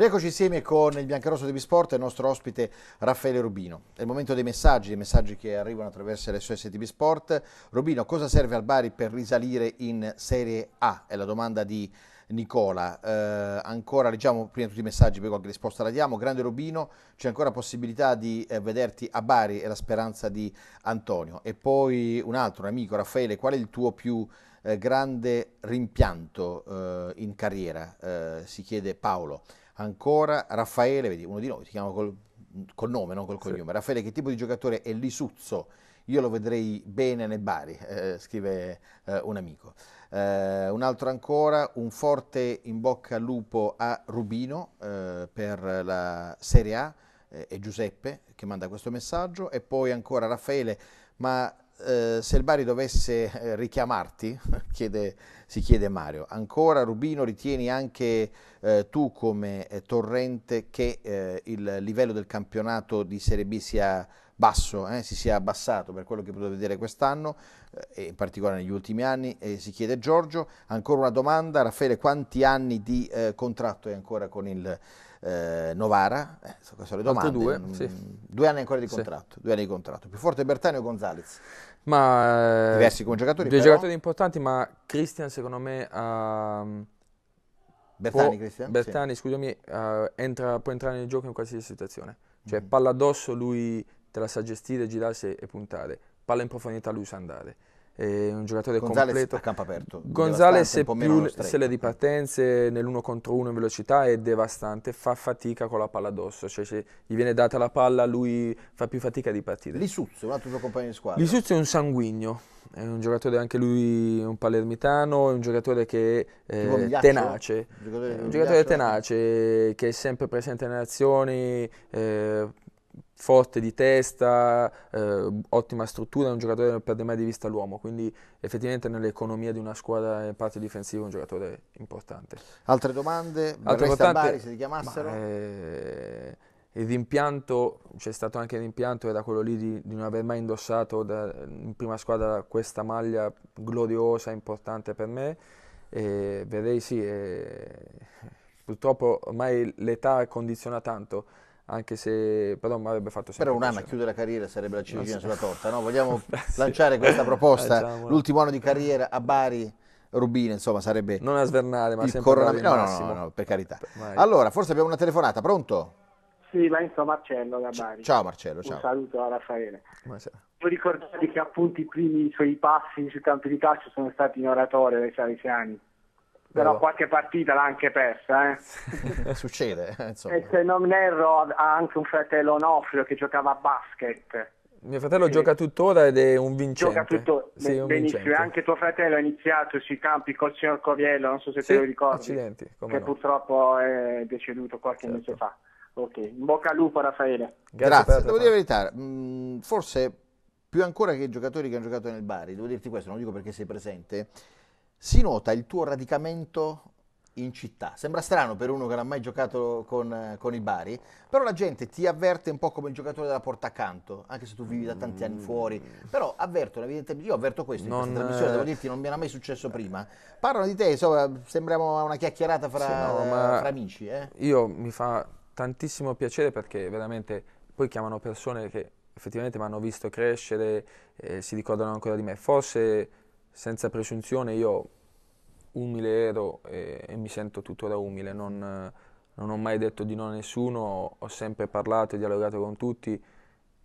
Rieccoci insieme con il Biancarosso di Bisport e il nostro ospite Raffaele Rubino. È il momento dei messaggi, dei messaggi che arrivano attraverso l'SOS TV Sport. Rubino, cosa serve al Bari per risalire in Serie A? È la domanda di Nicola. Eh, ancora leggiamo prima tutti i messaggi, poi qualche risposta la diamo. Grande Rubino, c'è ancora possibilità di eh, vederti a Bari, è la speranza di Antonio. E poi un altro, un amico, Raffaele, qual è il tuo più eh, grande rimpianto eh, in carriera? Eh, si chiede Paolo. Ancora Raffaele, vedi, uno di noi, si chiama col, col nome, non col cognome. Sì. Raffaele, che tipo di giocatore è Lisuzzo? Io lo vedrei bene nel Bari, eh, scrive eh, un amico. Eh, un altro ancora, un forte in bocca al lupo a Rubino eh, per la Serie A, eh, è Giuseppe che manda questo messaggio. E poi ancora Raffaele, ma eh, se il Bari dovesse eh, richiamarti, chiede, si chiede Mario, ancora Rubino ritieni anche eh, tu come eh, Torrente che eh, il livello del campionato di Serie B sia basso, si sia abbassato per quello che potete vedere quest'anno e in particolare negli ultimi anni, si chiede Giorgio, ancora una domanda, Raffaele quanti anni di contratto è ancora con il eh, Novara, eh, queste le domande. Due, mm, sì. due, anni ancora di contratto, sì. due anni di contratto. Più forte Bertani o Gonzalez? Ma, eh, Diversi come giocatori, Due però. giocatori importanti, ma Christian secondo me ha... Bertani, può, Cristian? Bertani, sì. scusami, uh, entra, può entrare nel gioco in qualsiasi situazione. Cioè, mm. palla addosso, lui te la sa gestire, girarsi e puntare. Palla in profondità, lui sa andare è un giocatore Gonzales completo. a campo aperto. Gonzales è più se le ripartenze nell'uno contro uno in velocità è devastante, fa fatica con la palla addosso, cioè se gli viene data la palla lui fa più fatica di partire. Lisuzzo, un altro suo compagno di squadra. Lisuzzo è un sanguigno, è un giocatore anche lui un palermitano, è un giocatore che è eh, tenace, un giocatore, un giocatore tenace che è sempre presente nelle azioni, eh, forte di testa, eh, ottima struttura, è un giocatore che non perde mai di vista l'uomo, quindi effettivamente nell'economia di una squadra in parte difensiva è un giocatore importante. Altre domande? Altre importanti, Bari se ti chiamassero? Ma, eh, il rimpianto, c'è stato anche il rimpianto, era quello lì di, di non aver mai indossato da, in prima squadra questa maglia gloriosa, importante per me. E vedrei sì, eh, purtroppo ormai l'età condiziona tanto anche se però mi avrebbe fatto sempre Però un anno a chiudere la carriera sarebbe la ciliegina so. sulla torta, no? Vogliamo lanciare questa proposta, l'ultimo anno di carriera a Bari, Rubino, insomma sarebbe... Non a svernare, ma sempre coronavirus. No, no, no, no, per carità. Mai. Allora, forse abbiamo una telefonata, pronto? Sì, sono Marcello da Bari. Ciao Marcello, ciao. Un saluto a Raffaele. Buonasera. Voi ricordate che appunto i primi suoi passi sui campi di calcio sono stati in oratorio dai salesiani? Però qualche partita l'ha anche persa. Eh? Succede. Eh, insomma. E se non erro ha anche un fratello Onofrio che giocava a basket. Mio fratello sì. gioca tuttora ed è un vincente. Gioca tutto sì, benissimo. Vincente. Anche tuo fratello ha iniziato sui campi col signor Coviello, non so se sì, te lo ricordi. Accidenti, che no. purtroppo è deceduto qualche certo. mese fa. Ok, in bocca al lupo Raffaele. Grazie, Grazie. devo dire la verità, mm, forse più ancora che i giocatori che hanno giocato nel Bari, devo dirti questo, non lo dico perché sei presente, si nota il tuo radicamento in città. Sembra strano per uno che non ha mai giocato con, con, i Bari, però la gente ti avverte un po' come il giocatore della porta accanto, anche se tu vivi da tanti anni fuori, però avvertono evidentemente, io avverto questo in questa trasmissione, devo dirti, non mi era mai successo prima. Parlano di te, insomma, sembriamo una chiacchierata fra, sì, no, fra amici. Eh? Io mi fa tantissimo piacere perché veramente poi chiamano persone che effettivamente mi hanno visto crescere e si ricordano ancora di me. Forse senza presunzione io umile ero e, e mi sento tuttora umile, non, non, ho mai detto di no a nessuno, ho sempre parlato e dialogato con tutti,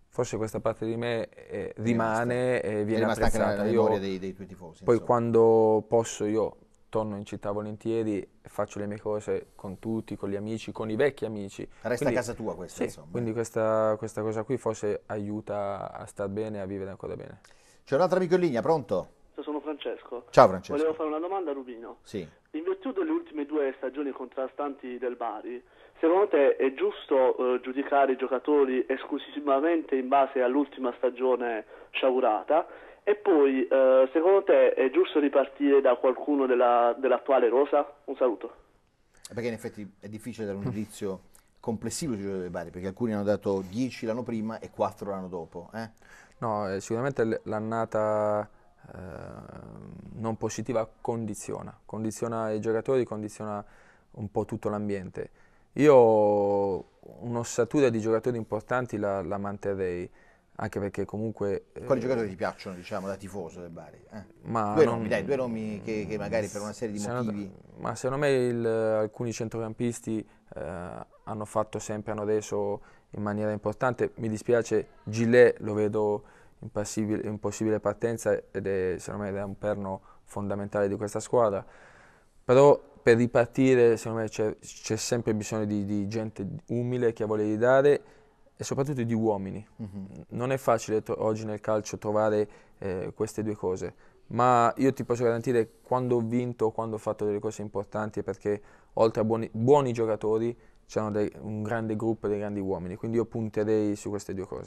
forse questa parte di me eh, rimane e viene apprezzata. memoria dei, dei, tuoi tifosi. Poi insomma. quando posso io torno in città volentieri faccio le mie cose con tutti, con gli amici, con i vecchi amici. Resta quindi, a casa tua questa, sì, insomma. Quindi questa, questa cosa qui forse aiuta a star bene e a vivere ancora bene. C'è un altro amico in linea, pronto? Francesco. Ciao Francesco. Volevo fare una domanda a Rubino. Sì. In virtù delle ultime due stagioni contrastanti del Bari, secondo te è giusto eh, giudicare i giocatori esclusivamente in base all'ultima stagione sciagurata? E poi, eh, secondo te è giusto ripartire da qualcuno della, dell'attuale rosa? Un saluto. Perché in effetti è difficile dare un giudizio complessivo sui giocatori del Bari, perché alcuni hanno dato 10 l'anno prima e 4 l'anno dopo. Eh? No, eh, sicuramente l'annata eh, non positiva condiziona, condiziona i giocatori, condiziona un po' tutto l'ambiente. Io un'ossatura di giocatori importanti la, la manterrei anche perché comunque... Quali eh, giocatori ti piacciono, diciamo, da tifoso del Bari? Eh? due non, nomi, dai, due nomi che, che, magari per una serie di motivi... Ma secondo me il, alcuni centrocampisti eh, hanno fatto sempre, hanno reso in maniera importante. Mi dispiace, Gillet lo vedo in possibile partenza ed è secondo me è un perno fondamentale di questa squadra. Però per ripartire secondo me c'è, sempre bisogno di, di gente umile che ha voglia di dare e soprattutto di uomini. Mm-hmm. Non è facile to- oggi nel calcio trovare eh, queste due cose, ma io ti posso garantire quando ho vinto, quando ho fatto delle cose importanti è perché oltre a buoni, buoni giocatori c'erano un grande gruppo dei grandi uomini, quindi io punterei su queste due cose.